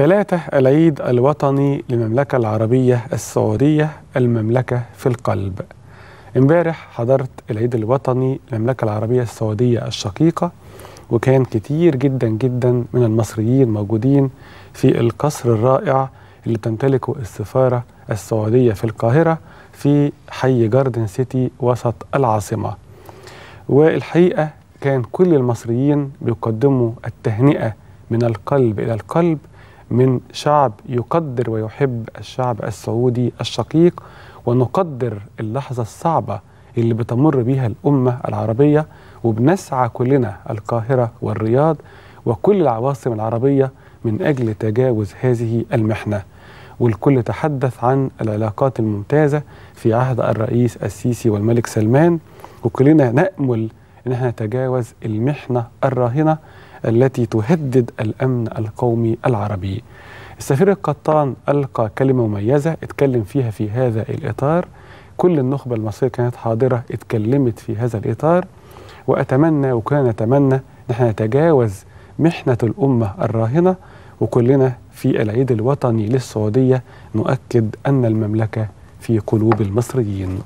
ثلاثة العيد الوطني للمملكة العربية السعودية المملكة في القلب. امبارح حضرت العيد الوطني للمملكة العربية السعودية الشقيقة وكان كتير جدا جدا من المصريين موجودين في القصر الرائع اللي تمتلكه السفارة السعودية في القاهرة في حي جاردن سيتي وسط العاصمة. والحقيقة كان كل المصريين بيقدموا التهنئة من القلب إلى القلب من شعب يقدر ويحب الشعب السعودي الشقيق ونقدر اللحظة الصعبة اللي بتمر بيها الأمة العربية وبنسعى كلنا القاهرة والرياض وكل العواصم العربية من أجل تجاوز هذه المحنة. والكل تحدث عن العلاقات الممتازة في عهد الرئيس السيسي والملك سلمان وكلنا نأمل أن إحنا نتجاوز المحنة الراهنة التي تهدد الأمن القومي العربي. السفير القطان ألقى كلمة مميزة اتكلم فيها في هذا الإطار. كل النخبة المصرية كانت حاضرة اتكلمت في هذا الإطار. وأتمنى وكان نتمنى أن إحنا نتجاوز محنة الأمة الراهنة. وكلنا في العيد الوطني للسعودية نؤكد أن المملكة في قلوب المصريين.